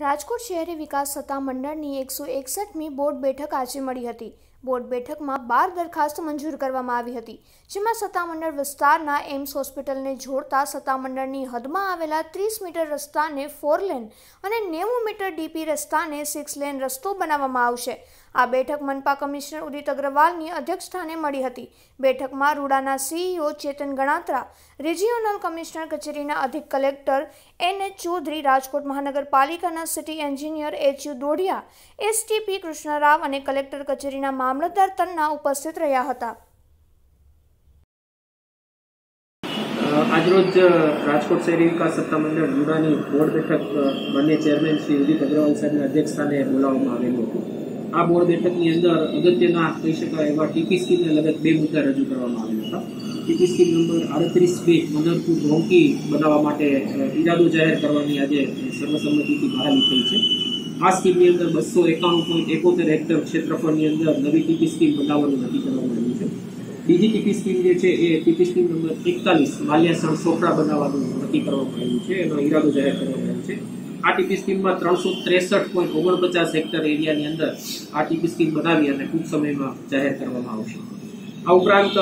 રાજકોટ શહેરી વિકાસ સત્તા મંડળની એકસો એકસઠમી બોર્ડ બેઠક આજે મળી હતી. બોર્ડ બેઠકમાં બાર દરખાસ્ત મંજૂર કરવામાં આવી હતી, જેમાં સત્તામંડળ વિસ્તારના એમ્સ હોસ્પિટલને જોડતા સત્તામંડળની હદમાં આવેલા ત્રીસ મીટર રસ્તાને ફોર લેન અને નેવું મીટર ડીપી રસ્તાને સિક્સ લેન રસ્તો બનાવવામાં આવશે. આ બેઠક મનપા કમિશનર ઉદિત અગ્રવાલની અધ્યક્ષસ્થાને મળી હતી. બેઠકમાં રૂડાના CEO Chetan Ganatra, regional commissioner કચેરીના અધિક collector N H Chaudhary, Rajkot મહાનગરપાલિકાના city engineer H U Dodhiya STP Krishnarao અને કલેક્ટર કચેરીના મામલતદાર તન્ના ઉપસ્થિત રહ્યા હતા. આજરોજ રાજકોટ શહેરી વિકાસ સત્તામંડળ રૂડાની બોર્ડ બેઠક બંને ચેરમેન શ્રી ઉદિત અગ્રવાલ સાહેબના અધ્યક્ષસ્થાને બોલાવવામાં આવેલું હતું. આ બોર્ડ બેઠકની અંદર અગત્યના, કહી શકાય, એવા ટીપી સ્કીમને લગત બે મુદ્દા રજૂ કરવામાં આવ્યા હતા. ટીપી સ્કીમ નંબર આડત્રીસ બે મદરપુર રોંકી બનાવવા માટે ઈરાદો જાહેર કરવાની આજે સર્વસંમતિથી બહાલી થઈ છે. આ સ્કીમની અંદર બસો એકાણું પોઈન્ટ એકોતેર હેક્ટર ક્ષેત્રફળની અંદર નવી ટીપી સ્કીમ બનાવવાનું નક્કી કરવામાં આવ્યું છે. બીજી ટીપી સ્કીમ જે છે, એ ટીપી સ્કીમ નંબર એકતાલીસ માલ્યાસણ સોપડા બનાવવાનું નક્કી કરવામાં આવ્યું છે. એનો ઈરાદો જાહેર કરવામાં આવ્યો છે. આ ટીપી સ્કીમમાં ત્રણસો ત્રેસઠ પોઈન્ટ ઓગણપચાસ હેક્ટર એરિયાની અંદર આ ટીપી સ્કીમ બનાવી અને ટૂંક સમયમાં જાહેર કરવામાં આવશે. આ ઉપરાંત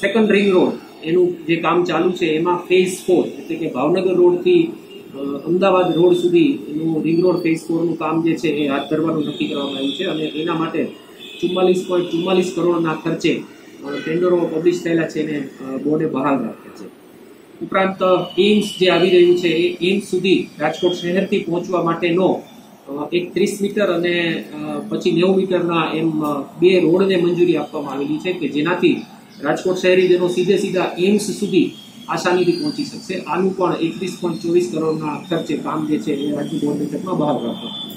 સેકન્ડ રિંગ રોડ એનું જે કામ ચાલુ છે, એમાં ફેઝ ફોર એટલે કે ભાવનગર રોડથી અમદાવાદ રોડ સુધી એનું રિંગ રોડ ફેઝ ફોરનું કામ જે છે એ હાથ ધરવાનું નક્કી કરવામાં આવ્યું છે અને એના માટે ચુમ્માલીસ પોઈન્ટ ચુમ્માલીસ કરોડના ખર્ચે ટેન્ડરો પબ્લિશ થયેલા છે એને બોર્ડે બહાલ રાખ્યા છે. ઉપરાંત એમ્સ જે આવી રહ્યું છે એ એમ્સ સુધી રાજકોટ શહેરથી પહોંચવા માટેનો એક ત્રીસ મીટર અને પછી નેવું મીટરના એમ બે રોડને મંજૂરી આપવામાં આવેલી છે કે જેનાથી રાજકોટ શહેરીજનો સીધે સીધા એમ્સ સુધી આસાનીથી પહોંચી શકશે. આનું પણ એકવીસ પોઈન્ટ ચોવીસ કરોડના ખર્ચે કામ જે છે એ રાજ્ય બોર્ડ બેઠકમાં બહાર રાખ્યું